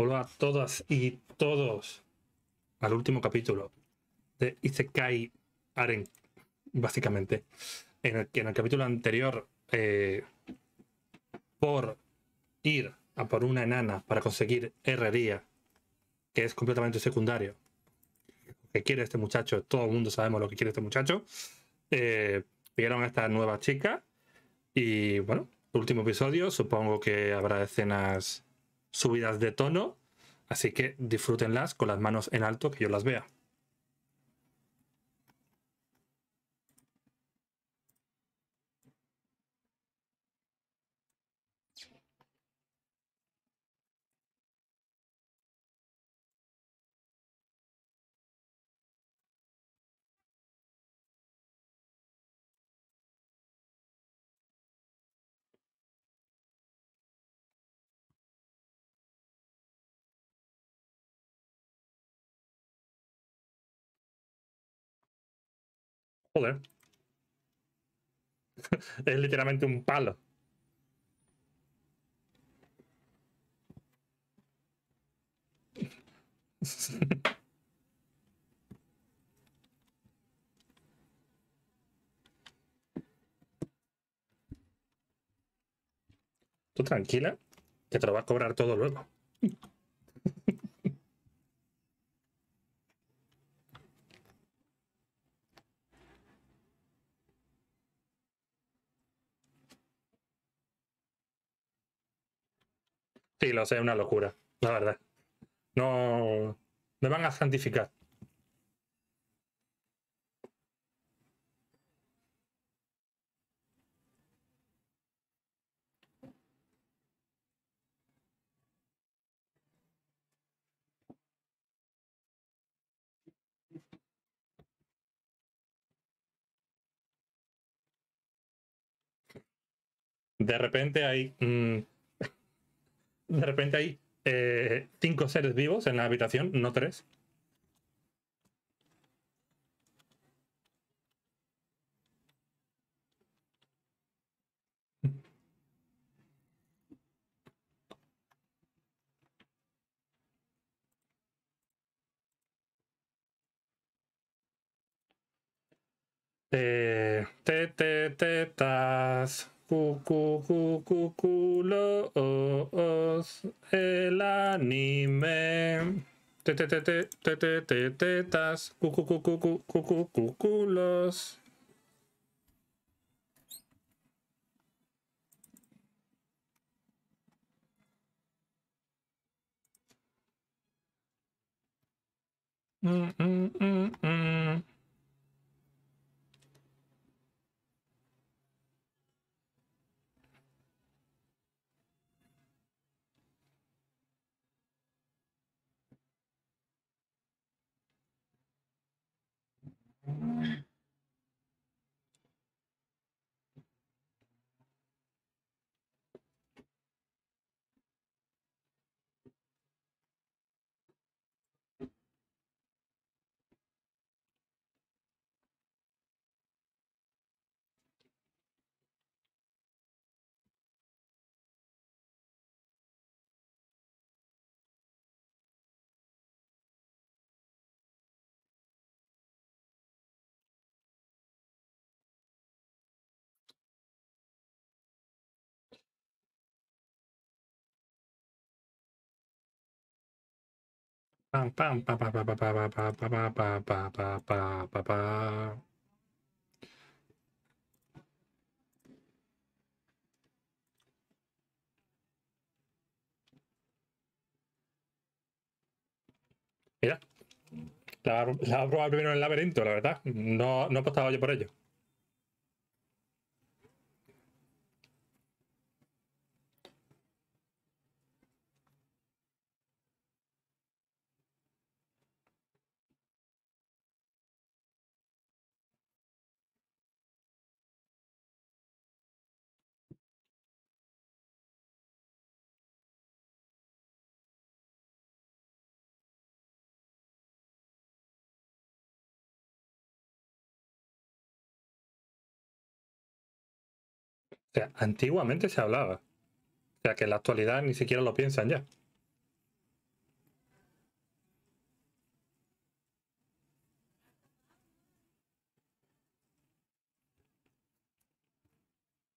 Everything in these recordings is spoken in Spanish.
Hola a todas y todos al último capítulo de Isekai Aren, básicamente. En el en el capítulo anterior, eh, por ir a por una enana para conseguir herrería, que es completamente secundario, que quiere este muchacho, todo el mundo sabemos lo que quiere este muchacho, eh, vieron a esta nueva chica y bueno, último episodio, supongo que habrá escenas subidas de tono, así que disfrútenlas con las manos en alto que yo las vea. Es literalmente un palo. Tú tranquila, que te lo va a cobrar todo luego. Sí, lo sé, una locura, la verdad. No. Me van a santificar. De repente hay. mm, de repente hay eh, cinco seres vivos en la habitación, no tres. Eh. Cu, cu, cu, cu, culos. El anime. Te, te, te, te, te, te, te, tetas. Cu, cu, cu, cu, cu, cu, cu, cu, culos. Mm, mm, mm, mm. Pam, pam, pa, pa, pa, pa, pa, pa, pa, pa, pa, pa, pa, pa, pa, pa. Mira, la, la he probado primero en el laberinto, la verdad. No, no apostaba yo por ello. O sea, antiguamente se hablaba. O sea, que en la actualidad ni siquiera lo piensan ya.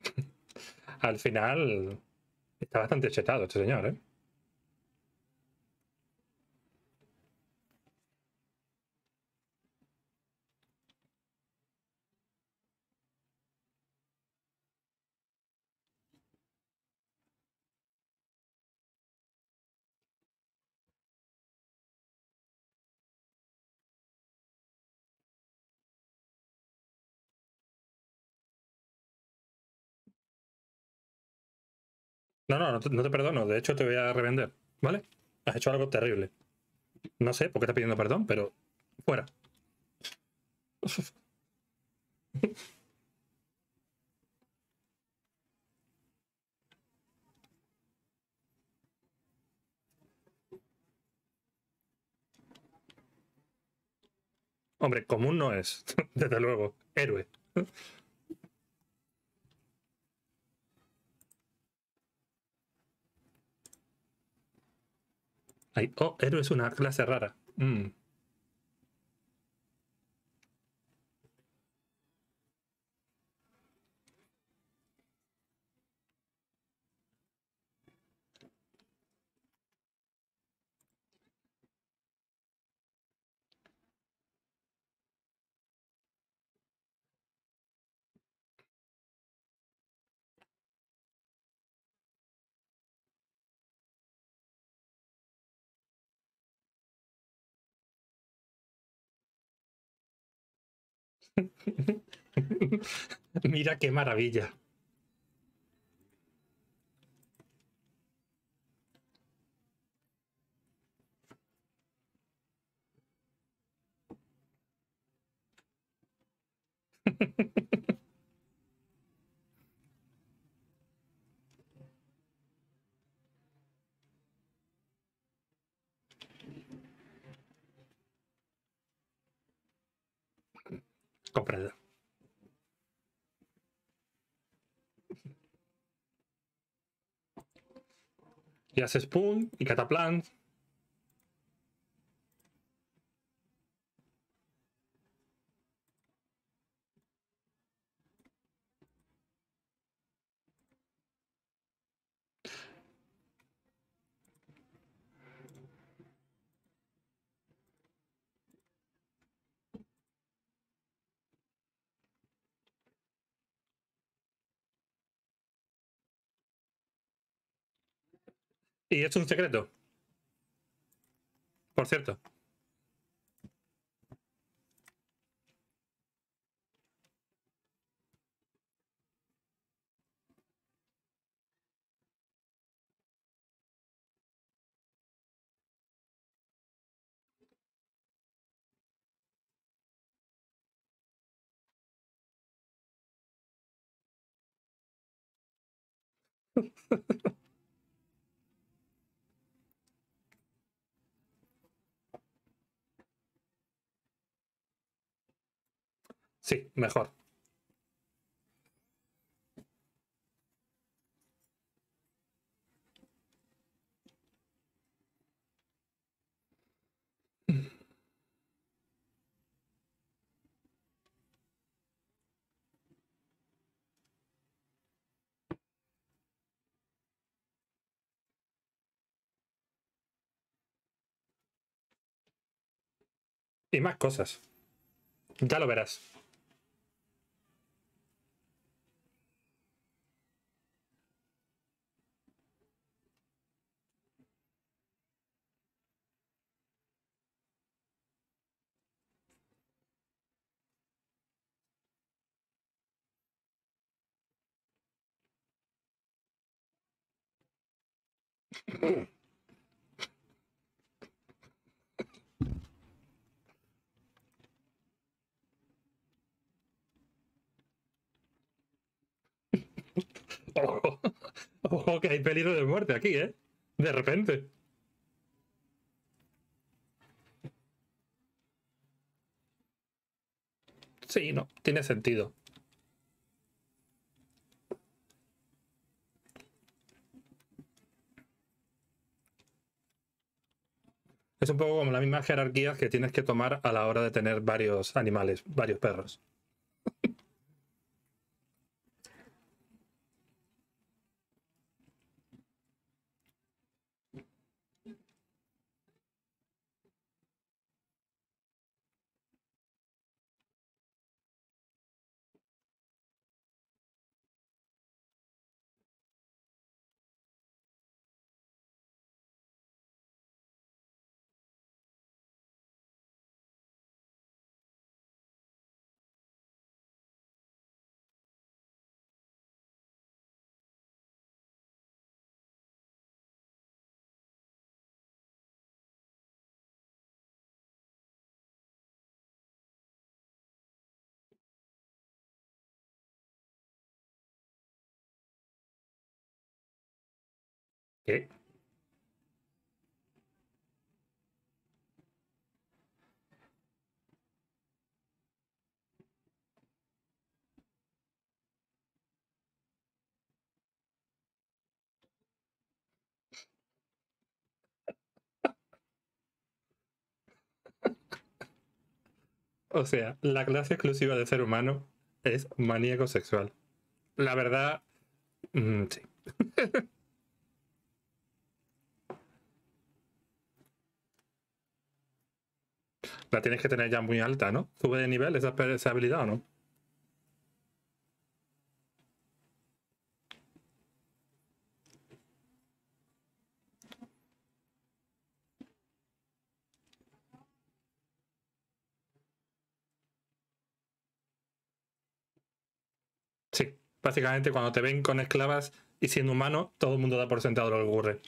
Al final está bastante chetado este señor, ¿eh? No, no, no te, no te perdono. De hecho, te voy a revender. ¿Vale? Has hecho algo terrible. No sé por qué estás pidiendo perdón, pero fuera. Hombre, común no es, desde luego. Héroe. Oh, héroe es una clase rara. Mm. Mira qué maravilla. Comprendo. Y hace Spoon y Cataplan. Y es un secreto. Por cierto. Sí, mejor. Y más cosas. Ya lo verás. Ojo, ojo, que hay peligro de muerte aquí, ¿eh? De repente. Sí, no, tiene sentido. Es un poco como la misma jerarquía que tienes que tomar a la hora de tener varios animales, varios perros. O sea, la clase exclusiva del ser humano es maníaco sexual. La verdad, mm, sí. La tienes que tener ya muy alta, ¿no? Sube de nivel esa, esa habilidad o no. Sí, básicamente cuando te ven con esclavas y siendo humano, todo el mundo da por sentado lo que ocurre.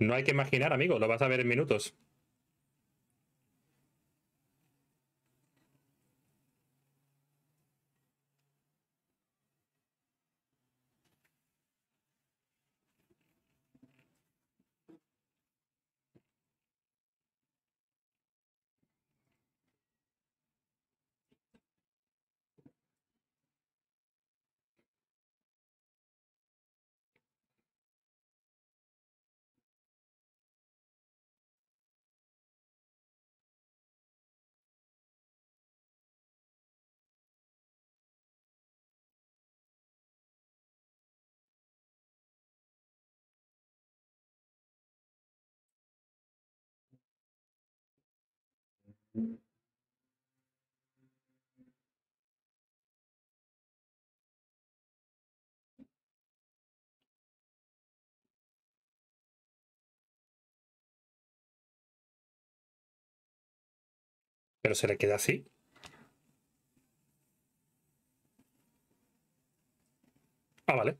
No hay que imaginar, amigo, lo vas a ver en minutos. Pero se le queda así. Ah, vale.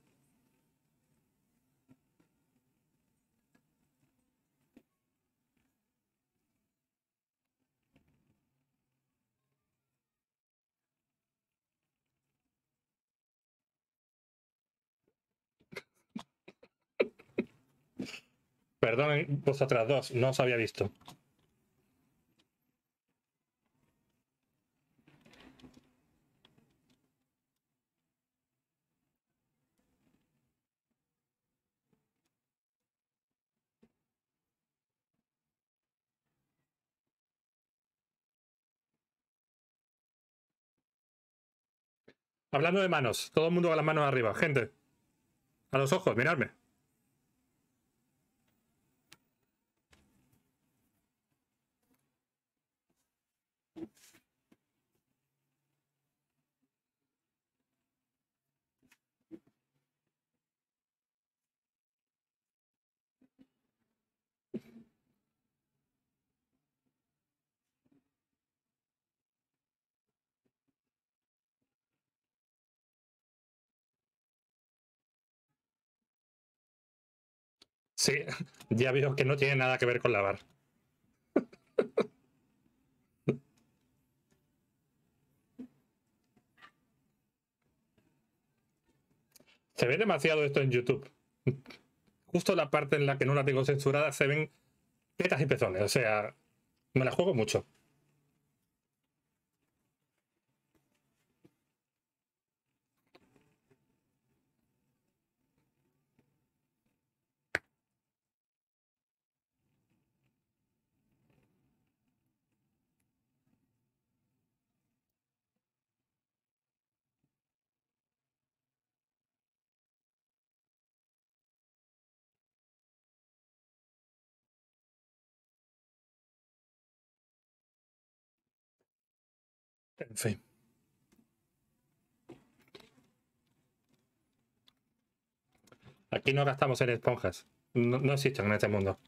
Perdón, vosotras dos, no os había visto. Hablando de manos, todo el mundo con las manos arriba, gente. A los ojos, miradme. Sí, ya veo que no tiene nada que ver con lavar. Se ve demasiado esto en YouTube. Justo la parte en la que no la tengo censurada se ven tetas y pezones. O sea, me la juego mucho. En fin. Aquí no gastamos en esponjas. No, no existen en este mundo.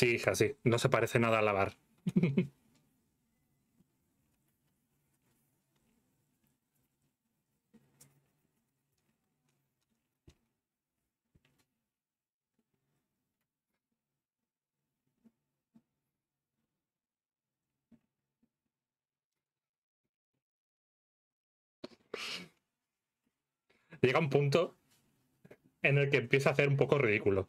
Sí, hija, sí. No se parece nada a lavar. Llega un punto en el que empieza a hacer un poco ridículo.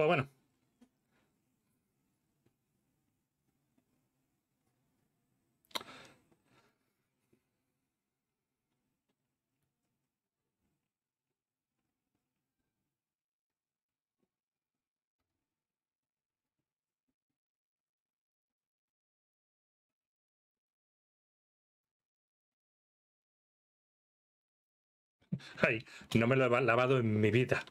Pues bueno. Ay, no me lo he lavado en mi vida.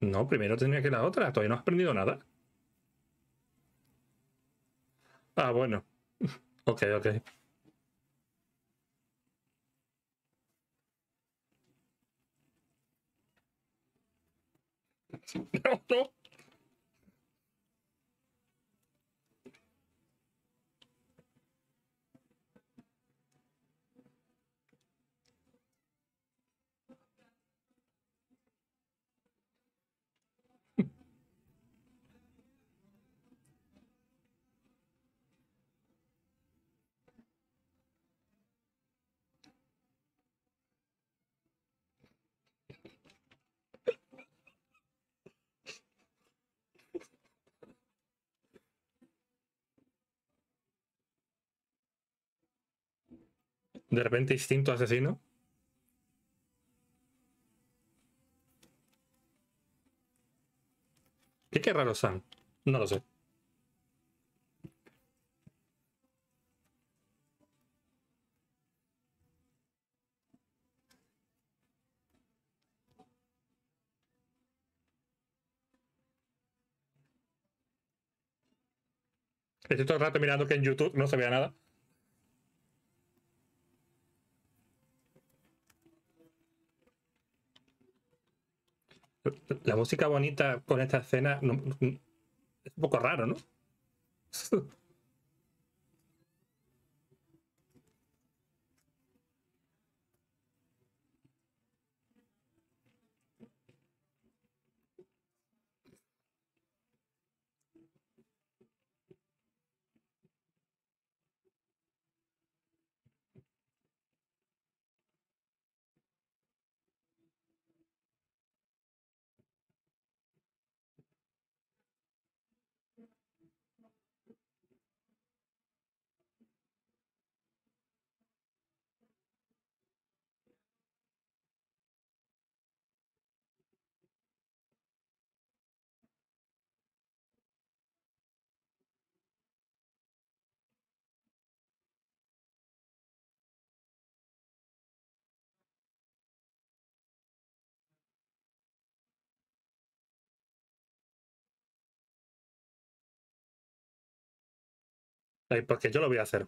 No, primero tenía que la otra. Todavía no has aprendido nada. Ah, bueno. Ok, ok. No, no. De repente instinto asesino. ¿Qué querrá los Sam? No lo sé. Estoy todo el rato mirando que en YouTube no se vea nada. La música bonita con esta escena es un poco raro, ¿no? porque yo lo voy a hacer.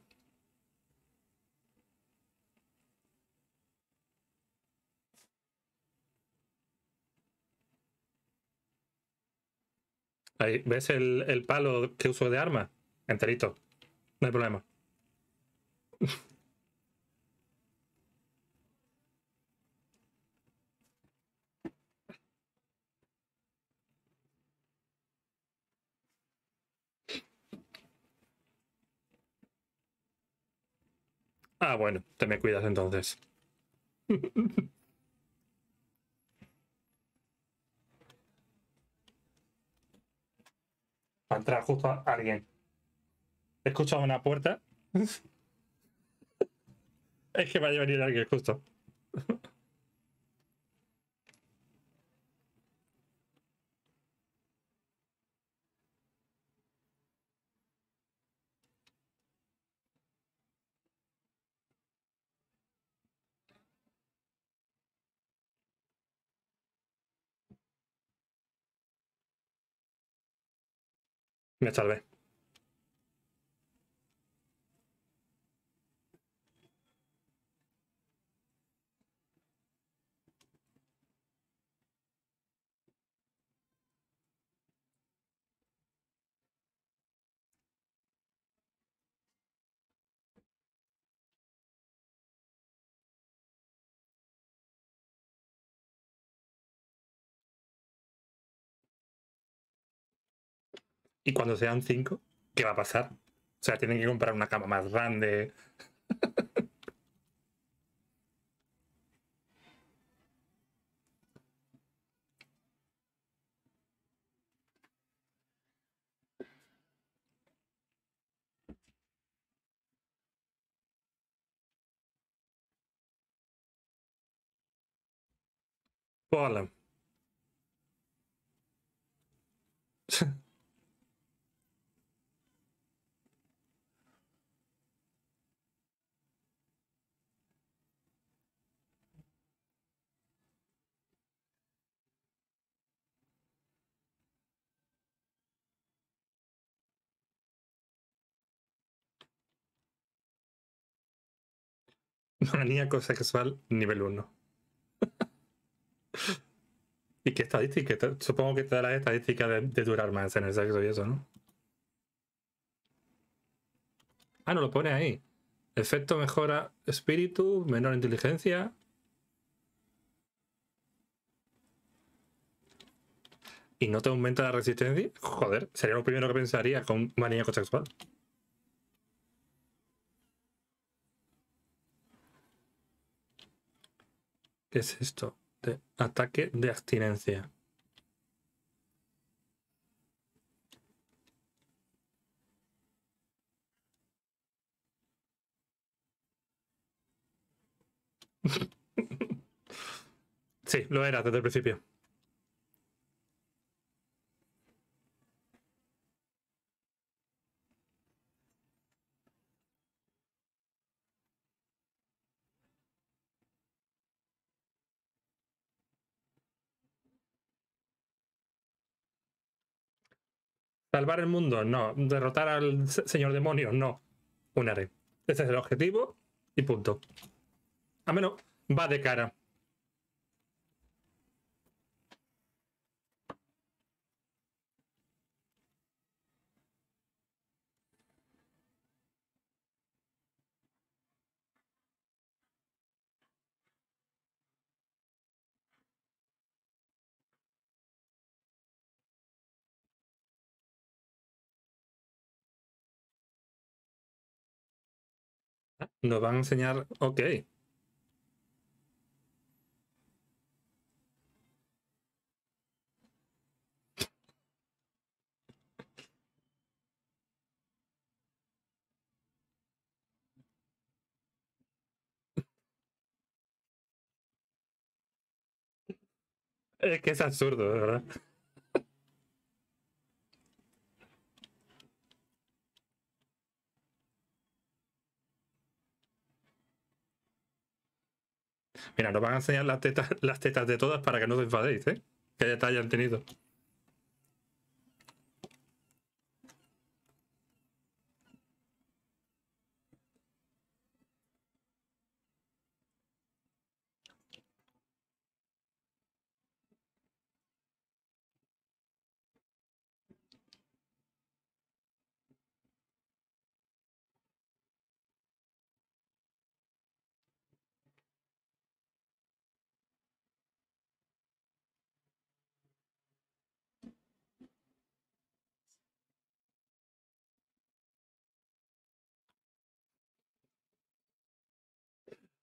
Ahí, ¿ves el, el palo que uso de arma? Enterito. No hay problema. Ah, bueno, te me cuidas entonces. Va a entrar justo a alguien. He escuchado una puerta. es que va a venir alguien justo. Me salvé. Y cuando sean cinco, ¿qué va a pasar? O sea, tienen que comprar una cama más grande. Maníaco sexual nivel 1. ¿Y qué estadística? Supongo que todas las estadísticas de, de, durar más en el sexo y eso, ¿no? Ah, no lo pone ahí. Efecto mejora espíritu, menor inteligencia. ¿Y no te aumenta la resistencia? Joder, sería lo primero que pensaría con maníaco sexual. ¿Qué es esto? De ataque de abstinencia. sí, lo era desde el principio. ¿Salvar el mundo? No. ¿Derrotar al señor demonio? No. Un haré. Ese es el objetivo y punto. A menos va de cara. Nos van a enseñar, ok. Es que es absurdo, verdad. Mira, nos van a enseñar las tetas, las tetas de todas para que no os enfadéis, ¿eh? Qué detalle han tenido.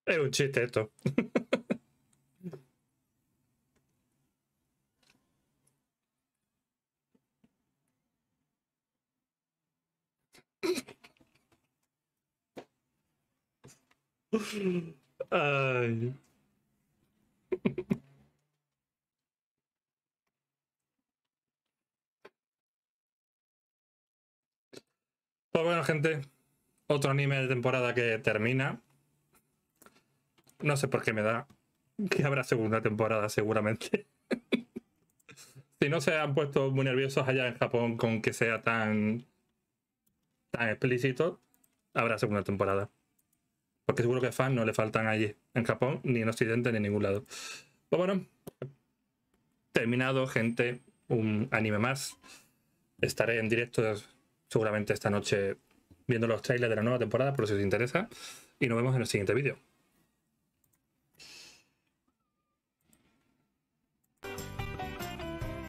Es un chiste esto. Ay. Pues bueno, gente, otro anime de temporada que termina. No sé por qué me da que habrá segunda temporada, seguramente. si no se han puesto muy nerviosos allá en Japón con que sea tan, tan explícito, habrá segunda temporada. Porque seguro que fans no le faltan allí, en Japón, ni en Occidente, ni en ningún lado. Pues bueno, terminado, gente, un anime más. Estaré en directo seguramente esta noche viendo los trailers de la nueva temporada, por si os interesa. Y nos vemos en el siguiente vídeo.